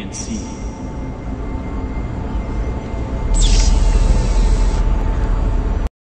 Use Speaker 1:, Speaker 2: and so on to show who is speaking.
Speaker 1: and see.